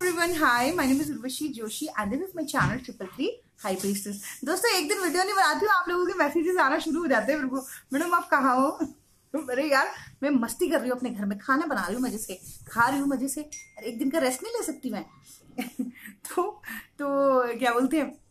everyone. My name is Urvashi Joshi and this is my channel, triple three. High priestess दोस्तों, एक दिन video नहीं बनाती हूँ, आप लोगों के मैसेजेस आना शुरू हो जाते हैं मेरे को। मैडम आप कहा हो? अरे यार, मैं मस्ती कर रही हूँ अपने घर में। खाना बना रही हूँ मज़े से। खा रही हूँ मज़े से। एक दिन का रेस्ट नहीं ले सकती मैं। तो तो क्या बोलते हैं?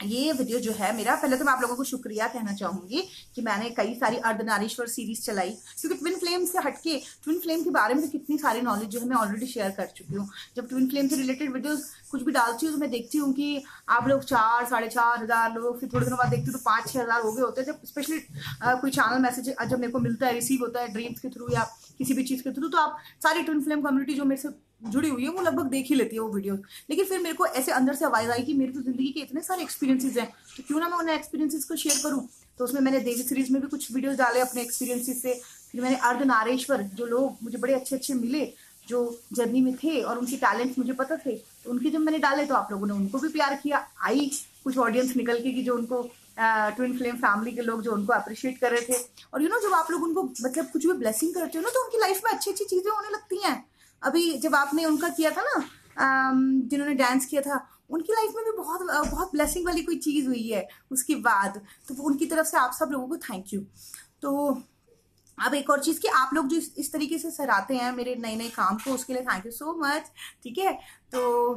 ये वीडियो जो है, मेरा पहले तो मैं आप लोगों को शुक्रिया कहना चाहूँगी कि मैंने कई सारी अर्धनारीश्वर सीरीज़ चलाई। क्योंकि ट्विन फ्लेम से हटके ट्विन फ्लेम के बारे में तो कितनी सारी नॉलेज जो है मैं ऑलरेडी शेयर कर चुकी हूँ। जब ट्विन फ्लेम से रिलेटेड वीडियोस कुछ भी डालती हूँ तो मैं देखती हूँ कि आप लोग चार, साढ़े चार हज़ार लोग, फिर थोड़े दिनों बाद देखती हूँ तो पाँच, छह हज़ार हो गए होते हैं। जब स्पेशली कोई चैनल मैसेज जब मेरे को मिलता है रिसीव होता है ड्रीम्स के थ्रू या किसी भी चीज़ के थ्रू तो आप सारी ट्विन फ्लेम कम्युनिटी जो मेरे से जुड़ी हुई है, वो लगभग देख ही लेती है वो वीडियो लेकिन फिर मेरे को ऐसे अंदर से आवाज़ आई कि मेरी तो ज़िंदगी के इतने सारे एक्सपीरियंसेस हैं तो क्यों ना मैं उन्हें एक्सपीरियंसेस को शेयर करूँ? तो उसमें मैंने देवी सीरीज़ में भी कुछ वीडियोस डाले अपने एक्सपीरियंसेस से। फिर मैंने अर्ध नारेश्वर, जो लोग मुझे बड़े अच्छे अच्छे मिले, जो जर्नी में थे और उनके टैलेंट्स मुझे पता थे तो उनके जब मैंने डाले तो आप लोगों ने उनको भी प्यार किया। आई कुछ ऑडियंस निकल के कि जो उनको ट्विन फ्लेम फैमिली के लोग जो उनको अप्रिशिएट कर रहे थे। और यू नो जब आप लोग उनको मतलब कुछ भी ब्लेसिंग करते हो ना तो उनकी लाइफ में अच्छी अच्छी चीज़ें होने लगती हैं। अभी जब आपने उनका किया था ना जिन्होंने डांस किया था उनकी लाइफ में भी बहुत बहुत ब्लेसिंग वाली कोई चीज़ हुई है उसके बाद। तो उनकी तरफ़ से आप सब लोगों को थैंक यू तो अब एक और चीज़ कि आप लोग जो इस, तरीके से सराहते हैं मेरे नए नए काम को उसके लिए थैंक यू सो मच ठीक है? तो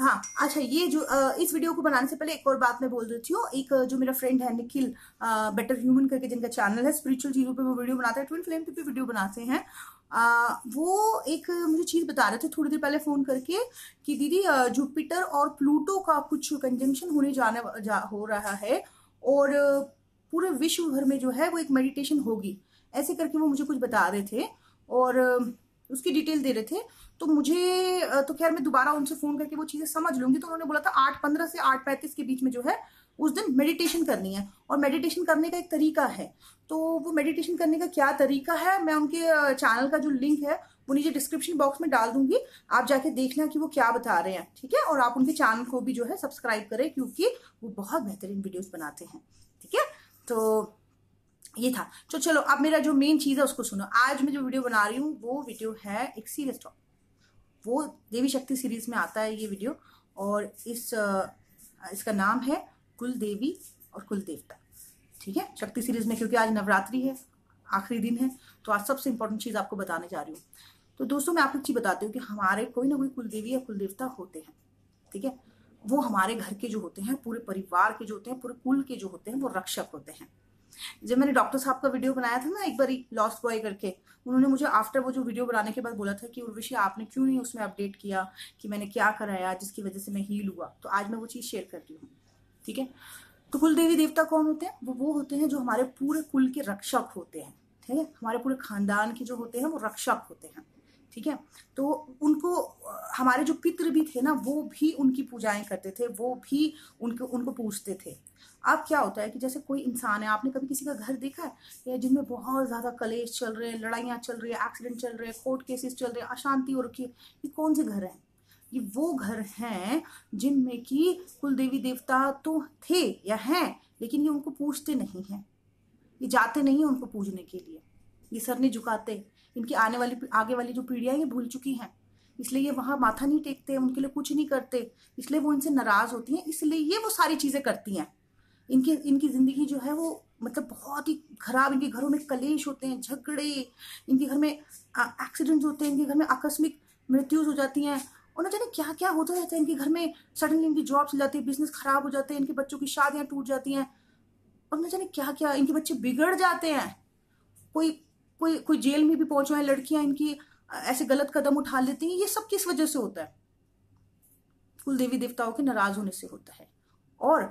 हाँ अच्छा ये जो इस वीडियो को बनाने से पहले एक और बात मैं बोल देती हूँ। एक जो मेरा फ्रेंड है निखिल बेटर ह्यूमन करके जिनका चैनल है स्पिरिचुअल चीज़ों पे वो वीडियो बनाते हैं ट्विन फ्लेम पे भी वीडियो बनाते हैं। आ, वो एक मुझे चीज़ बता रहे थे थोड़ी देर पहले फ़ोन करके कि दीदी जुपिटर और प्लूटो का कुछ कंजंक्शन होने जाने जा, हो रहा है और पूरे विश्व भर में जो है वो एक मेडिटेशन होगी। ऐसे करके वो मुझे कुछ बता रहे थे और उसकी डिटेल दे रहे थे। तो मुझे तो खैर मैं दोबारा उनसे फ़ोन करके वो चीज़ें समझ लूँगी। तो उन्होंने बोला था आठ पंद्रह से आठ पैंतीस के बीच में जो है उस दिन मेडिटेशन करनी है। और मेडिटेशन करने का एक तरीका है। तो वो मेडिटेशन करने का क्या तरीका है? मैं उनके चैनल का जो लिंक है, वो नीचे डिस्क्रिप्शन बॉक्स में डाल दूँगी। आप जाके देखना कि वो क्या बता रहे हैं, ठीक है? और आप उनके चैनल को भी जो है सब्सक्राइब करें, क्योंकि वो बहुत बेहतरीन वीडियोस बनाते हैं, ठीक है? तो ये था। तो चलो, अब मेरा जो मेन चीज़ है, उसको सुनो। आज मैं जो वीडियो बना रही हूँ, वो वीडियो है एक सीरियस टॉप वो देवी शक्ति सीरीज़ में आता है ये वीडियो और इस इसका नाम है कुल देवी और कुल देवता ठीक है? शक्ति सीरीज़ में क्योंकि आज नवरात्रि है, आखिरी दिन है तो आज सबसे इंपॉर्टेंट चीज़ आपको बताने जा रही हूँ। तो दोस्तों, मैं आपको चीज़ बताती हूँ कि हमारे कोई ना कोई कुल देवी या कुल देवता होते हैं, ठीक है? वो हमारे घर के जो होते हैं, पूरे परिवार के जो होते हैं, पूरे कुल के जो होते हैं, वो रक्षक होते हैं। जब मैंने डॉक्टर साहब का वीडियो बनाया था ना एक बार लॉस्ट बॉय करके, उन्होंने मुझे आफ्टर वो जो वीडियो बनाने के बाद बोला था कि, उर्वशी, आपने क्यों नहीं उसमें अपडेट किया कि मैंने क्या कराया, जिसकी वजह से मैं हील हुआ? तो आज मैं वो चीज़ शेयर कर रही हूँ। ठीक है? तो कुल देवी देवता कौन होते हैं? वो वो होते हैं जो हमारे पूरे कुल के रक्षक होते हैं, ठीक है? हमारे पूरे खानदान के जो होते हैं, वो रक्षक होते हैं, ठीक है? तो उनको, हमारे जो पितृ भी थे ना, वो भी उनकी पूजाएँ करते थे, वो भी उनको उनको पूछते थे। अब क्या होता है कि जैसे कोई इंसान है, आपने कभी किसी का घर देखा है? या जिनमें बहुत ज़्यादा कलेश चल रहे हैं, लड़ाइयाँ चल रही है एक्सीडेंट चल रहे हैं कोर्ट केसेस चल रहे हैं, अशांति हो रखी है, ये कौन से घर हैं? ये वो घर हैं जिनमें कि कुल देवी देवता तो थे या हैं, लेकिन ये उनको पूछते नहीं हैं। ये जाते नहीं हैं उनको पूजने के लिए। ये सर नहीं झुकाते। इनकी आने वाली, आगे वाली जो पीढ़ियाँ ये भूल चुकी हैं। इसलिए ये वहाँ माथा नहीं टेकते, उनके लिए कुछ नहीं करते। इसलिए वो इनसे नाराज़ होती हैं। इसलिए ये वो सारी चीज़ें करती हैं। इनकी इनकी ज़िंदगी जो है वो मतलब बहुत ही खराब। इनके घरों में कलेश होते हैं, झगड़े। इनके घर में एक्सीडेंट्स होते हैं। इनके घर में आकस्मिक मृत्युज हो जाती हैं। न जाने क्या क्या होता रहता है? इनके घर में सडनली इनकी जॉब चल जाती है बिज़नेस खराब हो जाते हैं, इनके बच्चों की शादियाँ टूट जाती हैं। और न जाने क्या क्या इनके बच्चे बिगड़ जाते हैं। कोई कोई कोई जेल में भी पहुँचे हैं लड़कियाँ इनकी ऐसे गलत कदम उठा लेती हैं, ये सब किस वजह से होता है? कुल देवी देवताओं के नाराज़ होने से होता है। और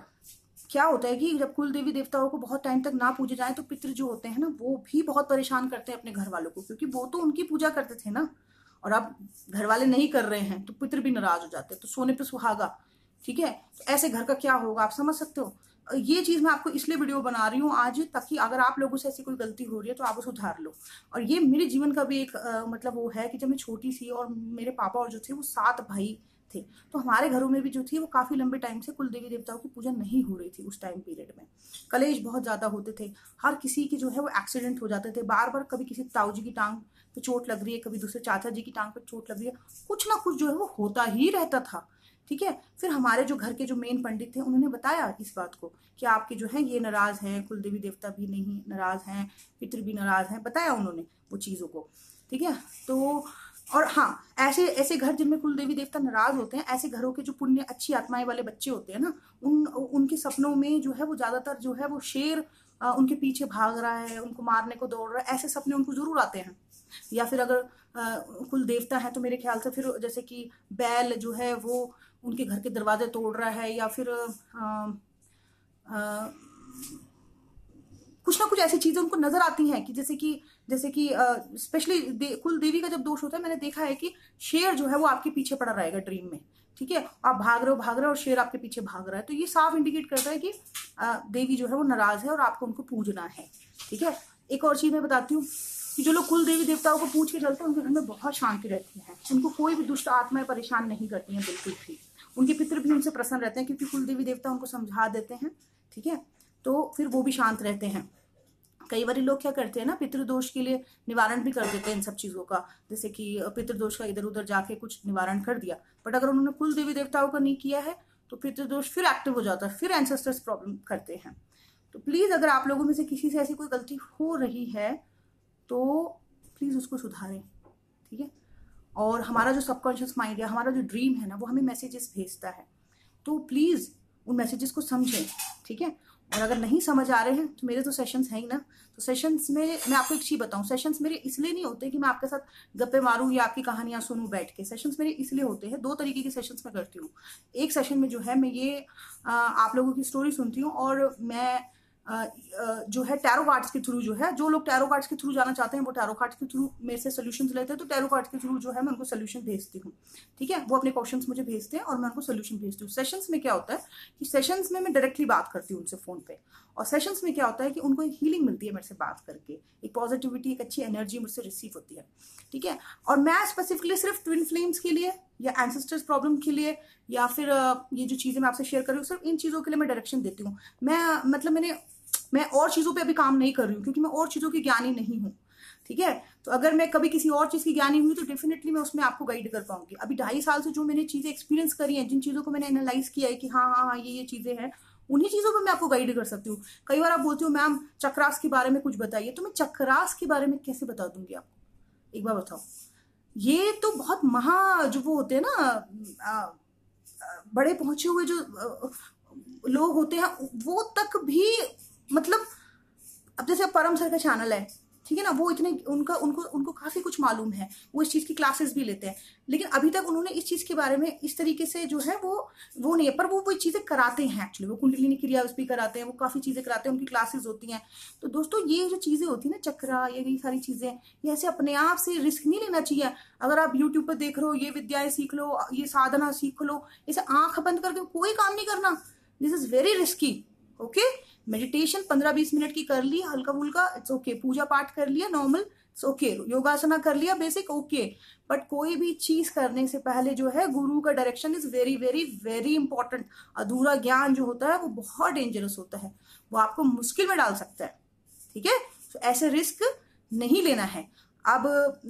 क्या होता है कि जब कुल देवी देवताओं को बहुत टाइम तक ना पूजे जाए तो पितृ जो होते हैं ना, वो भी बहुत परेशान करते हैं अपने घर वालों को, क्योंकि वो तो उनकी पूजा करते थे ना। और आप घर वाले नहीं कर रहे हैं तो पितृ भी नाराज़ हो जाते हैं तो सोने पे सुहागा ठीक है? तो ऐसे घर का क्या होगा आप समझ सकते हो? ये चीज़ मैं आपको इसलिए वीडियो बना रही हूँ आज ताकि अगर आप लोगों से ऐसी कोई गलती हो रही है तो आप उसे उधार लो। और ये मेरे जीवन का भी एक आ, मतलब वो है कि जब मैं छोटी सी और मेरे पापा और जो थे वो सात भाई थे। तो हमारे घरों में भी जो थी, वो काफ़ी लंबे टाइम से कुल देवी देवताओं की पूजा नहीं हो रही थी उस टाइम पीरियड में। कलेश बहुत ज़्यादा होते थे। हर किसी के जो है, वो एक्सीडेंट हो जाते थे। बार बार कभी किसी ताऊ जी की टांग पे चोट लग रही है, कभी दूसरे चाचा जी की टांग पर चोट लग रही है। कुछ ना कुछ जो है, वो होता ही रहता था। ठीक है? फिर हमारे जो घर के जो मेन पंडित थे, उन्होंने बताया इस बात को कि आपके जो है, ये नाराज़ हैं कुल देवी देवता भी नहीं नाराज़ हैं, पितृ भी नाराज़ हैं। बताया उन्होंने वो चीज़ों को। ठीक है? तो और हाँ ऐसे ऐसे घर जिनमें कुल देवी देवता नाराज़ होते हैं ऐसे घरों के जो पुण्य अच्छी आत्माएँ वाले बच्चे होते हैं ना उन उनके सपनों में जो है वो ज़्यादातर जो है वो शेर आ, उनके पीछे भाग रहा है उनको मारने को दौड़ रहा है ऐसे सपने उनको ज़रूर आते हैं। या फिर अगर कुल देवता है तो मेरे ख्याल से फिर जैसे कि बैल जो है वो उनके घर के दरवाजे तोड़ रहा है या फिर आ, कुछ ना कुछ ऐसी चीज़ें उनको नज़र आती हैं कि जैसे कि जैसे कि स्पेशली कुल देवी का जब दोष होता है, मैंने देखा है कि शेर जो है वो आपके पीछे पड़ा रहेगा ड्रीम में, ठीक है? आप भाग रहे हो, भाग रहे हो और शेर आपके पीछे भाग रहा है तो ये साफ़ इंडिकेट करता है कि देवी जो है वो नाराज़ है और आपको उनको पूजना है, ठीक है? एक और चीज़ मैं बताती हूँ कि जो लोग कुल देवी देवताओं को पूछ के चलते हैं, उनके घर में बहुत शांति रहती है। उनको कोई भी दुष्ट आत्माएँ परेशान नहीं करती हैं, बिल्कुल भी। उनके पितृ भी उनसे प्रसन्न रहते हैं, क्योंकि कुल देवी देवता उनको समझा देते हैं, ठीक है? तो फिर वो भी शांत रहते हैं। कई बार लोग क्या करते हैं ना, पितृदोष के लिए निवारण भी कर देते हैं इन सब चीज़ों का। जैसे कि पितृदोष का इधर उधर जाके कुछ निवारण कर दिया। बट अगर उन्होंने कुल देवी देवताओं का नहीं किया है तो पितृदोष फिर एक्टिव हो जाता है, फिर एंसेस्टर्स प्रॉब्लम करते हैं। तो प्लीज़ अगर आप लोगों में से किसी से ऐसी कोई गलती हो रही है तो प्लीज़ उसको सुधारें, ठीक है? और हमारा जो सबकॉन्शियस माइंड है, हमारा जो ड्रीम है ना, वो हमें मैसेजेस भेजता है। तो प्लीज़ उन मैसेजेस को समझें, ठीक है? और अगर नहीं समझ आ रहे हैं तो मेरे तो सेशंस हैं ही ना। तो सेशंस में, मैं आपको एक चीज़ बताऊँ सेशंस मेरे इसलिए नहीं होते कि मैं आपके साथ गप्पे मारूं या आपकी कहानियाँ सुनूं बैठ के। सेशंस मेरे इसलिए होते हैं, दो तरीके के सेशंस मैं करती हूँ। एक सेशन में जो है, मैं ये आप लोगों की स्टोरी सुनती हूँ और मैं जो है टैरो कार्ड्स के थ्रू जो है, जो लोग टैरो कार्ड्स के थ्रू जाना चाहते हैं, वो टैरो कार्ड्स के थ्रू मेरे से सोल्यूशन लेते हैं तो टैरो कार्ड्स के थ्रू जो है मैं उनको सोल्यूशन भेजती हूँ। ठीक है? वो अपने क्वेश्चंस मुझे भेजते हैं और मैं उनको सोल्यूशन भेजती हूँ। सेशंस में क्या होता है कि सेशंस में मैं डायरेक्टली बात करती हूँ उनसे फ़ोन पे। और सेशंस में क्या होता है कि उनको एक हीलिंग मिलती है मेरे से बात करके। एक पॉजिटिविटी एक अच्छी एनर्जी मुझसे रिसीव होती है। ठीक है? और मैं स्पेसिफिकली सिर्फ़ ट्विन फ्लेम्स के लिए या एंसेस्टर्स प्रॉब्लम के लिए या फिर ये जो चीज़ें मैं आपसे शेयर कर रही हूँ, सिर्फ़ इन चीज़ों के लिए मैं डायरेक्शन देती हूँ। मैं मतलब मैंने मैं और चीज़ों पे अभी काम नहीं कर रही हूँ, क्योंकि मैं और चीज़ों की ज्ञानी नहीं हूँ, ठीक है? तो अगर मैं कभी किसी और चीज़ की ज्ञानी हुई तो डेफिनेटली मैं उसमें आपको गाइड कर पाऊँगी। अभी ढाई साल से जो मैंने चीज़ें एक्सपीरियंस करी हैं, जिन चीज़ों को मैंने एनालाइज किया है कि हाँ हाँ हाँ ये ये चीज़ें हैं, उन्हीं चीज़ों पर मैं आपको गाइड कर सकती हूँ। कई बार आप बोलती हूँ, मैम, चक्रास के बारे में कुछ बताइए। तो मैं चक्रास के बारे में कैसे बता दूँगी आपको? एक बार बताओ। ये तो बहुत महा जो वो होते हैं ना बड़े पहुँचे हुए जो लोग होते हैं, वो तक भी मतलब अब जैसे परम सर का चैनल है, ठीक है ना? वो इतने, उनका, उनको उनको काफ़ी कुछ मालूम है। वो इस चीज़ की क्लासेस भी लेते हैं। लेकिन अभी तक उन्होंने इस चीज़ के बारे में इस तरीके से जो है वो वो नहीं है। पर वो वो चीज़ें कराते हैं एक्चुअली वो कुंडलिनी क्रिया भी कराते हैं। वो काफ़ी चीज़ें कराते हैं। उनकी क्लासेस होती हैं। तो दोस्तों, ये जो चीज़ें होती हैं ना, चक्रा, ये ये सारी चीज़ें, ये ऐसे अपने आप से रिस्क नहीं लेना चाहिए। अगर आप यूट्यूब पर देख रहे हो, ये विद्याएँ सीख लो, ये साधना सीख लो, इसे आँख बंद करके कोई काम नहीं करना। This is very risky okay meditation पंद्रह बीस मिनट की कर ली हल्का फुल्का इट्स ओके पूजा पाठ कर लिया नॉर्मल इट्स ओके योगासना कर लिया बेसिक ओके बट कोई भी चीज़ करने से पहले जो है गुरु का direction is very very very important अधूरा ज्ञान जो होता है, वो बहुत डेंजरस होता है। वो आपको मुश्किल में डाल सकता है। ठीक है? तो ऐसे रिस्क नहीं लेना है। अब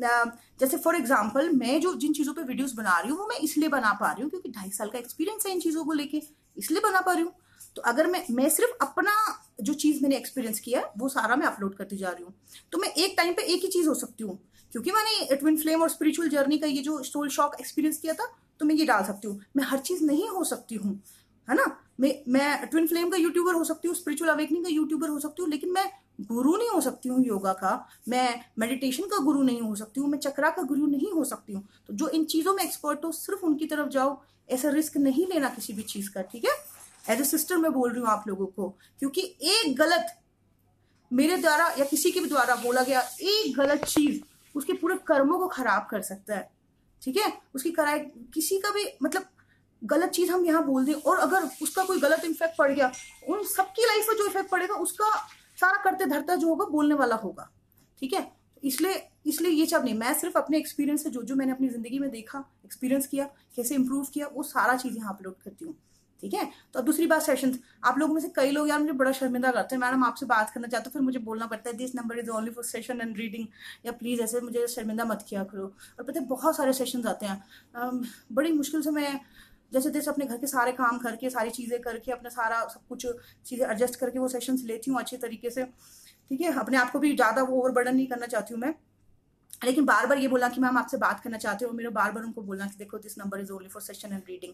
जैसे फॉर एग्ज़ाम्पल मैं जो जिन चीज़ों पे वीडियोस बना रही हूँ, वो मैं इसलिए बना पा रही हूँ क्योंकि ढाई साल का एक्सपीरियंस है इन चीज़ों को लेके। इसलिए बना पा रही हूँ। तो अगर मैं मैं सिर्फ़ अपना जो चीज़ मैंने एक्सपीरियंस किया वो सारा मैं अपलोड करती जा रही हूँ। तो मैं एक टाइम पे एक ही चीज़ हो सकती हूँ। क्योंकि मैंने ट्विन फ्लेम और स्पिरिचुअल जर्नी का ये जो स्टोल शॉक एक्सपीरियंस किया था तो मैं ये डाल सकती हूँ। मैं हर चीज़ नहीं हो सकती हूँ, है ना? मैं मैं ट्विन फ्लेम का यूट्यूबर हो सकती हूँ स्पिरिचुअल अवेकनिंग का यूट्यूबर हो सकती हूँ, लेकिन मैं गुरु नहीं हो सकती हूँ योगा का। मैं मेडिटेशन का गुरु नहीं हो सकती हूँ, मैं चक्रा का गुरु नहीं हो सकती हूँ। तो जो इन चीज़ों में एक्सपर्ट हो, सिर्फ़ उनकी तरफ़ जाओ, ऐसा रिस्क नहीं लेना किसी भी चीज़ का, ठीक है? एज ए सिस्टर मैं बोल रही हूँ आप लोगों को, क्योंकि एक गलत मेरे द्वारा या किसी के भी द्वारा बोला गया एक गलत चीज़ उसके पूरे कर्मों को खराब कर सकता है। ठीक है? उसकी कराए किसी का भी मतलब गलत चीज़ हम यहाँ बोल दें, और अगर उसका कोई गलत इम्फेक्ट पड़ गया, उन सबकी लाइफ में जो इफ़ेक्ट पड़ेगा, उसका सारा करते धरता जो होगा, बोलने वाला होगा। ठीक है? इसलिए इसलिए ये सब नहीं, मैं सिर्फ़ अपने एक्सपीरियंस से जो जो मैंने अपनी ज़िंदगी में देखा एक्सपीरियंस किया, कैसे इंप्रूव किया, वो सारा चीज़ यहाँ अपलोड करती हूँ। ठीक है? तो दूसरी बात सेशन आप लोगों में से कई लोग यार मुझे बड़ा शर्मिंदा करते हैं। मैडम, आपसे बात करना चाहते हो, फिर मुझे बोलना पड़ता है this number is only for session and reading या प्लीज़ ऐसे मुझे शर्मिंदा मत किया करो। और पता है, बहुत सारे सेशन आते हैं। बड़ी मुश्किल से मैं जैसे जैसे अपने घर के सारे काम करके, सारी चीज़ें करके, अपना सारा सब कुछ चीज़ें एडजस्ट करके वो सेशंस लेती हूँ अच्छे तरीके से। ठीक है? अपने आप को भी ज़्यादा वो ओवर बर्डन नहीं करना चाहती हूँ मैं। लेकिन बार बार ये बोला कि मैम आपसे बात करना चाहते हो मेरे बार बार उनको बोलना कि देखो this number is only for session and reading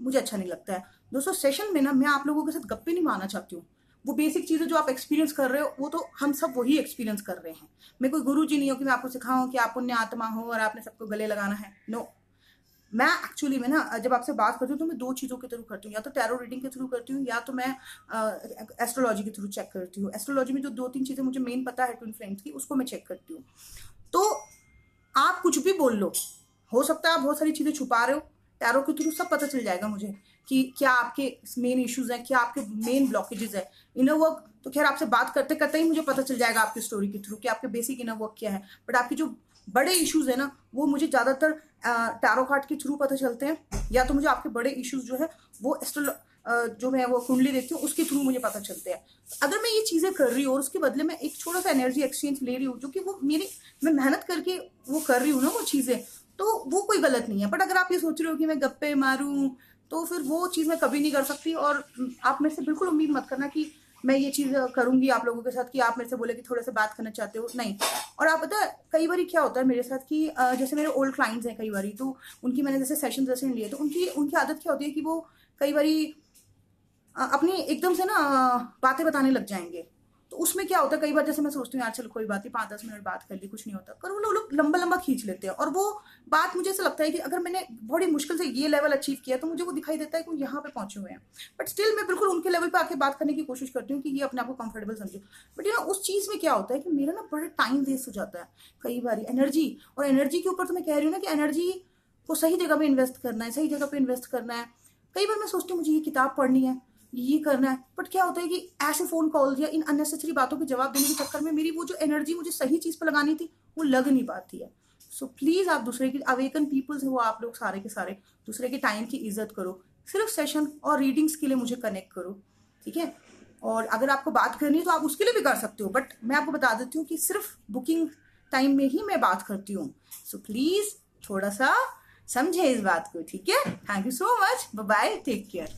मुझे अच्छा नहीं लगता है। दोस्तों सेशन में ना मैं आप लोगों के साथ गप्पे नहीं मारना चाहती हूँ। वो बेसिक चीज़ें जो आप एक्सपीरियंस कर रहे हो, वो तो हम सब वही एक्सपीरियंस कर रहे हैं। मैं कोई गुरु जी नहीं हो कि मैं आपको सिखाऊं कि आप पुण्य आत्मा हो और आपने सबको गले लगाना है। No no. मैं एक्चुअली में ना, जब आपसे बात करती हूँ तो मैं दो चीज़ों के थ्रू करती हूँ। या तो टैरो रीडिंग के थ्रू करती हूँ या तो मैं एस्ट्रोलॉजी के थ्रू चेक करती हूँ। एस्ट्रोलॉजी में जो दो तीन चीज़ें मुझे मेन पता है ट्विन फ्लेम्स की, उसको मैं चेक करती हूँ। कुछ भी बोल लो। हो सकता है आप बहुत सारी चीज़ें छुपा रहे हो, टैरो के थ्रू सब पता चल जाएगा मुझे कि क्या आपके मेन इश्यूज़ हैं, क्या आपके मेन ब्लॉकेजेस है। इनर वर्क तो खैर आपसे बात करते करते ही मुझे पता चल जाएगा आपकी स्टोरी के थ्रू कि आपके बेसिक इनर वर्क क्या है। बट आपके जो बड़े इश्यूज़ है ना, वो मुझे ज़्यादातर टैरो कार्ड के थ्रू पता चलते हैं। या तो मुझे आपके बड़े इश्यूज़ जो है, वो एस्ट्रो जो मैं वो कुंडली देखती हूँ, उसके थ्रू मुझे पता चलते हैं। अगर मैं ये चीज़ें कर रही हूँ और उसके बदले में एक छोटा सा एनर्जी एक्सचेंज ले रही हूँ, जो कि वो मेरी, मैं मेहनत करके वो कर रही हूँ ना वो चीज़ें तो वो कोई गलत नहीं है। बट अगर आप ये सोच रहे हो कि मैं गप्पे मारूँ तो फिर वो चीज़ मैं कभी नहीं कर सकती और आप मेरे से बिल्कुल उम्मीद मत करना कि मैं ये चीज़ करूँगी आप लोगों के साथ कि आप मेरे से बोले कि थोड़े से बात करना चाहते हो। नहीं। और आप पता कई बार क्या होता है मेरे साथ कि जैसे मेरे ओल्ड क्लाइंट्स हैं कई बार तो उनकी मैंने जैसे सेशन जैसे लिए तो उनकी उनकी आदत क्या होती है कि वो कई बार अपनी एकदम से ना बातें बताने लग जाएँगे। तो उसमें क्या होता है, कई बार जैसे मैं सोचती हूँ, यार चलो कोई बात नहीं पाँच दस मिनट बात कर ली, कुछ नहीं होता। पर वो लोग लंबा लंबा खींच लेते हैं। और वो बात मुझे ऐसा लगता है कि अगर मैंने बड़ी मुश्किल से ये लेवल अचीव किया तो मुझे वो दिखाई देता है कि यहाँ पे पहुँचे हुए हैं। बट स्टिल मैं बिल्कुल उनके लेवल पर आके बात करने की कोशिश करती हूँ कि ये अपने आप को कंफर्टेबल समझे। बट ये उस चीज़ में क्या होता है कि मेरा ना बड़ा टाइम वेस्ट हो जाता है, कई बार। एनर्जी और एनर्जी के ऊपर तो मैं कह रही हूँ ना कि एनर्जी को सही जगह पे इन्वेस्ट करना है, सही जगह पे इन्वेस्ट करना है। कई बार मैं सोचती हूँ, मुझे ये किताब पढ़नी है। ये करना है। बट क्या होता है कि ऐसे फ़ोन कॉल या इन अननेसेसरी बातों के जवाब देने के चक्कर में मेरी वो जो एनर्जी मुझे सही चीज़ पर लगानी थी वो लग नहीं पाती है। सो so, प्लीज़ आप दूसरे की अवेकन पीपल्स है वो आप लोग सारे के सारे दूसरे के टाइम की इज़्ज़त करो। सिर्फ़ सेशन और रीडिंग्स के लिए मुझे कनेक्ट करो ठीक है? और अगर आपको बात करनी है तो आप उसके लिए भी कर सकते हो। बट मैं आपको बता देती हूँ कि सिर्फ़ बुकिंग टाइम में ही मैं बात करती हूँ। सो प्लीज़ थोड़ा सा समझे इस बात को ठीक है? Thank you so much bye take care